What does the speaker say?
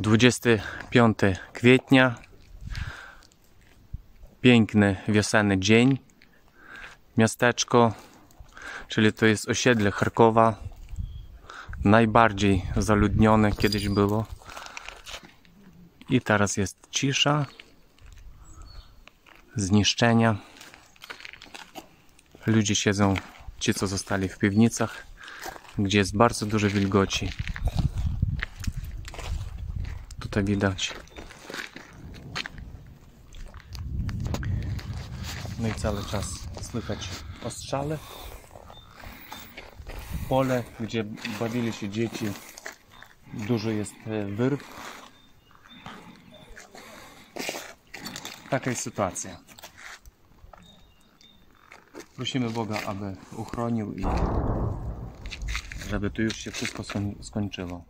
25 kwietnia. Piękny wiosenny dzień. Miasteczko, czyli to jest osiedle Charkowa. Najbardziej zaludnione kiedyś było. I teraz jest cisza, zniszczenia. Ludzie siedzą, ci co zostali w piwnicach, gdzie jest bardzo dużo wilgoci. Tutaj widać. No i cały czas słychać ostrzale. Pole, gdzie bawili się dzieci. Dużo jest e, wyrw. Taka jest sytuacja. Prosimy Boga, aby uchronił i żeby tu już się wszystko skoń- skończyło.